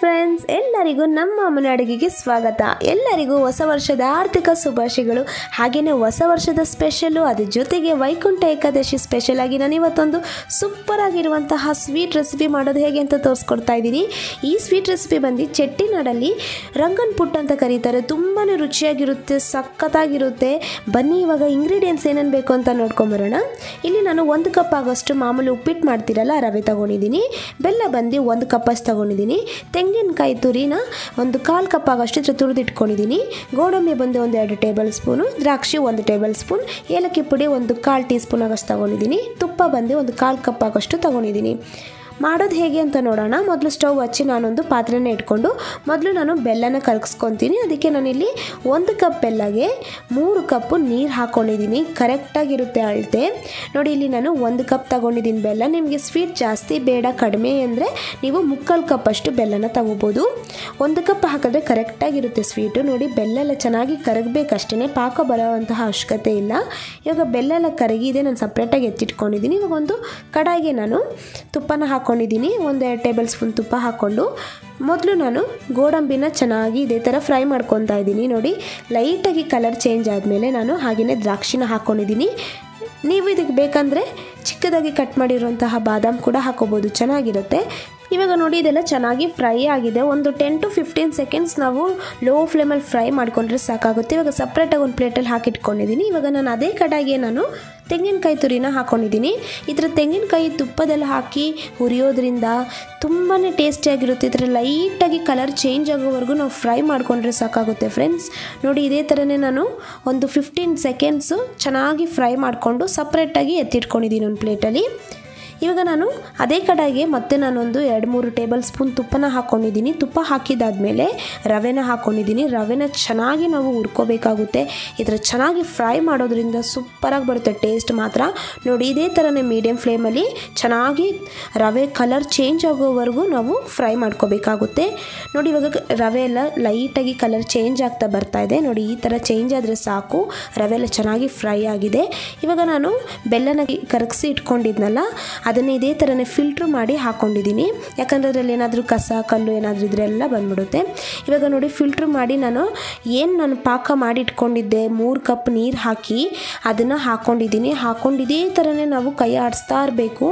Friends friends, ಎಲ್ಲರಿಗೂ ನಮ್ಮ ಅಮ್ಮನ ಅಡುಗೆಗೆ ಸ್ವಾಗತ. ಎಲ್ಲರಿಗೂ ಹೊಸ ವರ್ಷದ ಆರ್ಥಿಕ ಶುಭಾಶಯಗಳು. ಹಾಗೆಯೇ ಹೊಸ ವರ್ಷದ ಸ್ಪೆಷಲು, ಅದ್ರ ಜೊತೆಗೆ ವೈಕುಂಠ ಏಕಾದಶಿ ಸ್ಪೆಷಲ್ ಆಗಿ ನಾನು ಇವತ್ತೊಂದು ಸೂಪರ್ ಆಗಿರುವಂತಹ ಸ್ವೀಟ್ ರೆಸಿಪಿ ಮಾಡೋದು ಹೇಗೆ ಅಂತ ತೋರಿಸ್ಕೊಡ್ತಾ ಇದ್ದೀನಿ. ಈ ಸ್ವೀಟ್ ರೆಸಿಪಿ ಬಂದು ಚೆಟ್ಟಿನಾಡಲ್ಲಿ ರಂಗನ್ ಪುಟ್ ಅಂತ ಕರೀತಾರೆ. ತುಂಬಾ ರುಚಿಯಾಗಿರುತ್ತೆ, ಸಖತ್ತಾಗಿರುತ್ತೆ. ಬನ್ನಿ, ಇವಾಗ ಇಂಗ್ರೀಡಿಯೆಂಟ್ಸ್ ಏನೇನು ಬೇಕು ಅಂತ ನೋಡ್ಕೊಂಬರೋಣ ಇಲ್ಲಿ ನಾನು ಒಂದು ಕಪ್ ಆಗೋಷ್ಟು ಮಾಮೂಲಿ ಉಪ್ಪಿಟ್ಟು ಮಾಡ್ತೀರಲ್ಲ ರವೆ ತಗೊಂಡಿದ್ದೀನಿ. ಬೆಲ್ಲ ಬಂದು ಒಂದು ಕಪ್ಪಷ್ಟು ತಗೊಂಡಿದ್ದೀನಿ. ತೆಂಗಿನಕಾಯಿ ತುರಿನ ಒಂದು ಕಾಲು ಕಪ್ ಆಗೋಷ್ಟು ಇದ್ರ ತುರಿದಿಟ್ಕೊಂಡಿದ್ದೀನಿ. ಗೋಡಂಬಿ ಬಂದು ಒಂದು ಎರಡು ಟೇಬಲ್ ಸ್ಪೂನು, ದ್ರಾಕ್ಷಿ ಒಂದು ಟೇಬಲ್ ಸ್ಪೂನ್, ಏಲಕ್ಕಿ ಪುಡಿ ಒಂದು ಕಾಲು ಟೀ ಸ್ಪೂನ್ ಆಗೋಷ್ಟು ತಗೊಂಡಿದ್ದೀನಿ. ತುಪ್ಪ ಬಂದು ಒಂದು ಕಾಲು ಕಪ್ ಆಗೋಷ್ಟು ತಗೊಂಡಿದ್ದೀನಿ. ಮಾಡೋದು ಹೇಗೆ ಅಂತ ನೋಡೋಣ. ಮೊದಲು ಸ್ಟವ್ ಹಚ್ಚಿ ನಾನೊಂದು ಪಾತ್ರೆನ ಇಟ್ಕೊಂಡು ಮೊದಲು ನಾನು ಬೆಲ್ಲನ ಕರಗಿಸ್ಕೊತೀನಿ ಅದಕ್ಕೆ ನಾನಿಲ್ಲಿ ಒಂದು ಕಪ್ ಬೆಲ್ಲಗೆ ಮೂರು ಕಪ್ಪು ನೀರು ಹಾಕ್ಕೊಂಡಿದ್ದೀನಿ ಕರೆಕ್ಟಾಗಿರುತ್ತೆ ಅಳತೆ. ನೋಡಿ, ಇಲ್ಲಿ ನಾನು ಒಂದು ಕಪ್ ತಗೊಂಡಿದ್ದೀನಿ ಬೆಲ್ಲ. ನಿಮಗೆ ಸ್ವೀಟ್ ಜಾಸ್ತಿ, ಬೇಡ, ಕಡಿಮೆ ಅಂದರೆ ನೀವು ಮುಕ್ಕಾಲು ಕಪ್ ಅಷ್ಟು ಬೆಲ್ಲನ ತಗೋಬೋದು. ಒಂದು ಕಪ್ ಹಾಕಿದ್ರೆ ಕರೆಕ್ಟಾಗಿರುತ್ತೆ ಸ್ವೀಟು. ನೋಡಿ, ಬೆಲ್ಲ ಎಲ್ಲ ಚೆನ್ನಾಗಿ ಕರಗಬೇಕಷ್ಟೇ ಪಾಕ ಬರೋವಂತಹ ಅವಶ್ಯಕತೆ ಇಲ್ಲ. ಇವಾಗ ಬೆಲ್ಲೆಲ್ಲ ಕರಗಿದೆ ನಾನು ಸಪ್ರೇಟಾಗಿ ಎತ್ತಿಟ್ಕೊಂಡಿದ್ದೀನಿ. ಇವಾಗ ಒಂದು ಕಡಾಯಿಗೆ ನಾನು ತುಪ್ಪನ ಹಾಕ್ಕೊಂಡಿದ್ದೀನಿ ಒಂದು ಟೇಬಲ್ ಸ್ಪೂನ್ ತುಪ್ಪ ಹಾಕ್ಕೊಂಡು ಮೊದಲು ನಾನು ಗೋಡಂಬಿನ ಚೆನ್ನಾಗಿ ಇದೇ ಥರ ಫ್ರೈ ಮಾಡ್ಕೊತಾ ಇದ್ದೀನಿ. ನೋಡಿ, ಲೈಟಾಗಿ ಕಲರ್ ಚೇಂಜ್ ಆದಮೇಲೆ ನಾನು ಹಾಗೆಯೇ ದ್ರಾಕ್ಷಿನ ಹಾಕ್ಕೊಂಡಿದ್ದೀನಿ. ನೀವು ಇದಕ್ಕೆ ಬೇಕಂದರೆ ಚಿಕ್ಕದಾಗಿ ಕಟ್ ಮಾಡಿರುವಂತಹ ಬಾದಾಮ್ ಕೂಡ ಹಾಕೋಬೋದು. ಚೆನ್ನಾಗಿರುತ್ತೆ. ಇವಾಗ ನೋಡಿ ಇದೆಲ್ಲ ಚೆನ್ನಾಗಿ ಫ್ರೈ ಆಗಿದೆ. ಒಂದು ಟೆನ್ ಟು ಫಿಫ್ಟೀನ್ ಸೆಕೆಂಡ್ಸ್ ನಾವು ಲೋ ಫ್ಲೇಮಲ್ಲಿ ಫ್ರೈ ಮಾಡಿಕೊಂಡ್ರೆ ಸಾಕಾಗುತ್ತೆ. ಇವಾಗ ಸಪ್ರೇಟಾಗಿ ಒಂದು ಪ್ಲೇಟಲ್ಲಿ ಹಾಕಿಟ್ಕೊಂಡಿದ್ದೀನಿ. ಇವಾಗ ನಾನು ಅದೇ ಕಡಾಯಿಗೆ ನಾನು ತೆಂಗಿನಕಾಯಿ ತುರಿನ ಹಾಕ್ಕೊಂಡಿದ್ದೀನಿ ಈ ಥರ ತೆಂಗಿನಕಾಯಿ ತುಪ್ಪದಲ್ಲಿ ಹಾಕಿ ಹುರಿಯೋದ್ರಿಂದ ತುಂಬಾ ಟೇಸ್ಟಿಯಾಗಿರುತ್ತೆ ಈ ಥರ ಲೈಟಾಗಿ ಕಲರ್ ಚೇಂಜ್ ಆಗೋವರೆಗೂ ನಾವು ಫ್ರೈ ಮಾಡಿಕೊಂಡ್ರೆ ಸಾಕಾಗುತ್ತೆ ಫ್ರೆಂಡ್ಸ್ ನೋಡಿ ಇದೇ ಥರನೇ ನಾನು ಒಂದು ಫಿಫ್ಟೀನ್ ಸೆಕೆಂಡ್ಸು ಚೆನ್ನಾಗಿ ಫ್ರೈ ಮಾಡಿಕೊಂಡು ಸಪ್ರೇಟಾಗಿ ಎತ್ತಿಟ್ಕೊಂಡಿದ್ದೀನಿ ಒಂದು ಪ್ಲೇಟಲ್ಲಿ ಇವಾಗ ನಾನು ಅದೇ ಕಡೆಗೆ ಮತ್ತೆ ನಾನೊಂದು ಎರಡು ಮೂರು ಟೇಬಲ್ ಸ್ಪೂನ್ ತುಪ್ಪನ ಹಾಕ್ಕೊಂಡಿದ್ದೀನಿ ತುಪ್ಪ ಹಾಕಿದಾದಮೇಲೆ ರವೆನ ಹಾಕ್ಕೊಂಡಿದ್ದೀನಿ ರವೆನ ಚೆನ್ನಾಗಿ ನಾವು ಹುರ್ಕೋಬೇಕಾಗುತ್ತೆ. ಈ ಚೆನ್ನಾಗಿ ಫ್ರೈ ಮಾಡೋದ್ರಿಂದ ಸೂಪರಾಗಿ ಬರುತ್ತೆ. ಟೇಸ್ಟ್ ಮಾತ್ರ. ನೋಡಿ, ಇದೇ ಥರನೇ ಮೀಡಿಯಮ್ ಫ್ಲೇಮಲ್ಲಿ ಚೆನ್ನಾಗಿ ರವೆ ಕಲರ್ ಚೇಂಜ್ ಆಗೋವರೆಗೂ ನಾವು ಫ್ರೈ ಮಾಡ್ಕೋಬೇಕಾಗುತ್ತೆ. ನೋಡಿ, ಇವಾಗ ರವೆ ಎಲ್ಲ ಲೈಟಾಗಿ ಕಲರ್ ಚೇಂಜ್ ಆಗ್ತಾ ಬರ್ತಾ ಇದೆ. ನೋಡಿ, ಈ ಥರ ಚೇಂಜ್ ಆದರೆ ಸಾಕು. ರವೆ ಎಲ್ಲ ಚೆನ್ನಾಗಿ ಫ್ರೈ ಆಗಿದೆ. ಇವಾಗ ನಾನು ಬೆಲ್ಲನ ಕರಗಿಸಿ ಇಟ್ಕೊಂಡಿದ್ನಲ್ಲ ಅದನ್ನು ಇದೇ ಥರನೇ ಫಿಲ್ಟ್ರ್ ಮಾಡಿ ಹಾಕ್ಕೊಂಡಿದ್ದೀನಿ ಯಾಕಂದರೆ ಅದರಲ್ಲಿ ಏನಾದರೂ ಕಸ, ಕಲ್ಲು ಏನಾದರೂ ಇದ್ರೆ ಎಲ್ಲ ಬಂದ್ಬಿಡುತ್ತೆ. ಇವಾಗ ನೋಡಿ ಫಿಲ್ಟ್ರ್ ಮಾಡಿ ನಾನು ಏನು ನಾನು ಪಾಕ ಮಾಡಿ ಇಟ್ಕೊಂಡಿದ್ದೆ, ಮೂರು ಕಪ್ ನೀರು ಹಾಕಿ ಅದನ್ನು ಹಾಕ್ಕೊಂಡಿದ್ದೀನಿ ಹಾಕ್ಕೊಂಡು ಇದೇ ಥರನೇ ನಾವು ಕೈ ಆಡಿಸ್ತಾ ಇರಬೇಕು.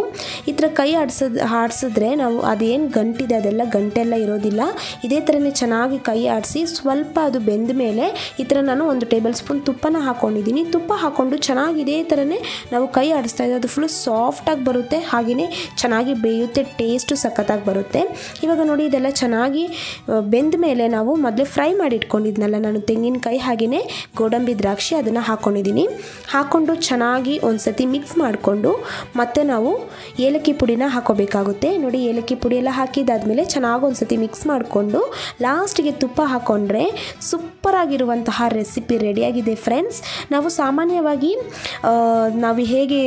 ಈ ಥರ ಕೈ ಆಡಿಸೋದು, ಆಡಿಸಿದ್ರೆ ನಾವು ಅದೇನು ಗಂಟಿದೆ, ಅದೆಲ್ಲ ಗಂಟೆಲ್ಲ ಇರೋದಿಲ್ಲ. ಇದೇ ಥರನೇ ಚೆನ್ನಾಗಿ ಕೈ ಆಡಿಸಿ ಸ್ವಲ್ಪ ಅದು ಬೆಂದ ಮೇಲೆ ಈ ಥರ ನಾನು ಒಂದು ಟೇಬಲ್ ಸ್ಪೂನ್ ತುಪ್ಪನ ಹಾಕ್ಕೊಂಡಿದ್ದೀನಿ ತುಪ್ಪ ಹಾಕ್ಕೊಂಡು ಚೆನ್ನಾಗಿ ಇದೇ ಥರನೇ ನಾವು ಕೈ ಆಡಿಸ್ತಾ ಇದ್ದೀವಿ ಅದು ಫುಲ್ ಸಾಫ್ಟಾಗಿ ಬರುತ್ತೆ. ಹಾಗೆಯೇ ಚೆನ್ನಾಗಿ ಬೇಯುತ್ತೆ ಟೇಸ್ಟು ಸಖತ್ತಾಗಿ ಬರುತ್ತೆ. ಇವಾಗ ನೋಡಿ ಇದೆಲ್ಲ ಚೆನ್ನಾಗಿ ಬೆಂದ ಮೇಲೆ ನಾವು ಮೊದಲೇ ಫ್ರೈ ಮಾಡಿ ಇಟ್ಕೊಂಡಿದ್ನಲ್ಲ ನಾನು ತೆಂಗಿನಕಾಯಿ ಹಾಗೆಯೇ ಗೋಡಂಬಿ ದ್ರಾಕ್ಷಿ ಅದನ್ನು ಹಾಕ್ಕೊಂಡಿದ್ದೀನಿ ಹಾಕ್ಕೊಂಡು ಚೆನ್ನಾಗಿ ಒಂದು ಸತಿ ಮಿಕ್ಸ್ ಮಾಡಿಕೊಂಡು ಮತ್ತೆ ನಾವು ಏಲಕ್ಕಿ ಪುಡಿನ ಹಾಕೋಬೇಕಾಗುತ್ತೆ. ನೋಡಿ ಏಲಕ್ಕಿ ಪುಡಿ ಎಲ್ಲ ಹಾಕಿದಾದ್ಮೇಲೆ ಚೆನ್ನಾಗಿ ಒಂದು ಸತಿ ಮಿಕ್ಸ್ ಮಾಡಿಕೊಂಡು ಲಾಸ್ಟಿಗೆ ತುಪ್ಪ ಹಾಕ್ಕೊಂಡ್ರೆ ಸೂಪರಾಗಿರುವಂತಹ ರೆಸಿಪಿ ರೆಡಿಯಾಗಿದೆ ಫ್ರೆಂಡ್ಸ್ ನಾವು ಸಾಮಾನ್ಯವಾಗಿ ನಾವು ಹೇಗೆ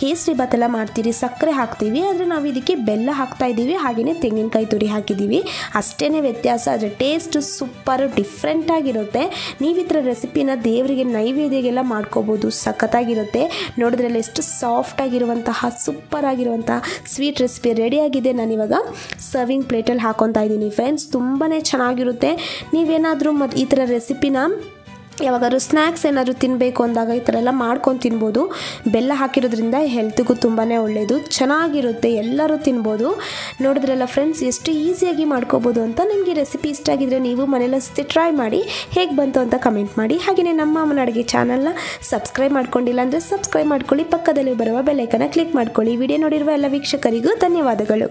ಕೇಸರಿ ಭಾತೆಲ್ಲ ಮಾಡ್ತೀರಿ ಸಕ್ಕರೆ ಹಾಕ್ತೀವಿ, ಆದರೆ ನಾವು ಇದಕ್ಕೆ ಬೆಲ್ಲ ಹಾಕ್ತಾ ಇದ್ದೀವಿ ಹಾಗೆಯೇ ತೆಂಗಿನಕಾಯಿ ತುರಿ ಹಾಕಿದ್ದೀವಿ ಅಷ್ಟೇ ವ್ಯತ್ಯಾಸ ಅದರ ಟೇಸ್ಟ್ ಸೂಪರ್ ಡಿಫ್ರೆಂಟಾಗಿರುತ್ತೆ ನೀವು ಈ ಥರ ರೆಸಿಪಿನ ದೇವರಿಗೆ ನೈವೇದ್ಯಗೆಲ್ಲ ಮಾಡ್ಕೋಬೋದು, ಸಖತ್ತಾಗಿರುತ್ತೆ. ನೋಡಿದ್ರಲ್ಲಿ ಎಷ್ಟು ಸಾಫ್ಟಾಗಿರುವಂತಹ ಸೂಪರ್ ಆಗಿರುವಂತಹ ಸ್ವೀಟ್ ರೆಸಿಪಿ ರೆಡಿಯಾಗಿದೆ ನಾನಿವಾಗ. ಸರ್ವಿಂಗ್ ಪ್ಲೇಟಲ್ಲಿ ಹಾಕೊತಾ ಇದ್ದೀನಿ ಫ್ರೆಂಡ್ಸ್ ತುಂಬಾ ಚೆನ್ನಾಗಿರುತ್ತೆ. ನೀವೇನಾದರೂ ಮತ್ತು ಈ ಥರ ರೆಸಿಪಿನ ಯಾವಾಗಾದ್ರೂ ಸ್ನ್ಯಾಕ್ಸ್ ಏನಾದರೂ ತಿನ್ನಬೇಕು ಅಂದಾಗ ಈ ಥರ ಎಲ್ಲ ಮಾಡ್ಕೊಂಡು ತಿನ್ಬೋದು. ಬೆಲ್ಲ ಹಾಕಿರೋದ್ರಿಂದ ಹೆಲ್ತ್ಗೂ ತುಂಬಾ ಒಳ್ಳೆಯದು ಚೆನ್ನಾಗಿರುತ್ತೆ, ಎಲ್ಲರೂ ತಿನ್ಬೋದು. ನೋಡಿದ್ರಲ್ಲ ಫ್ರೆಂಡ್ಸ್ ಎಷ್ಟು ಈಸಿಯಾಗಿ ಮಾಡ್ಕೋಬೋದು ಅಂತ ನಿಮಗೆ ರೆಸಿಪಿ ಇಷ್ಟ ಆಗಿದ್ರೆ ನೀವು ಮನೇಲಿ ಸತಿ ಟ್ರೈ ಮಾಡಿ, ಹೇಗೆ ಬಂತು ಅಂತ ಕಮೆಂಟ್ ಮಾಡಿ. ಹಾಗೆಯೇ ನಮ್ಮ ಅಮ್ಮನ ಅಡುಗೆ ಚಾನಲ್ನ ಸಬ್ಸ್ಕ್ರೈಬ್ ಮಾಡ್ಕೊಂಡಿಲ್ಲ ಅಂದರೆ ಸಬ್ಸ್ಕ್ರೈಬ್ ಮಾಡ್ಕೊಳ್ಳಿ. ಪಕ್ಕದಲ್ಲಿ ಬರುವ ಬೆಲ್ಲೈಕನ್ನ ಕ್ಲಿಕ್ ಮಾಡ್ಕೊಳ್ಳಿ. ವಿಡಿಯೋ ನೋಡಿರುವ ಎಲ್ಲ ವೀಕ್ಷಕರಿಗೂ ಧನ್ಯವಾದಗಳು.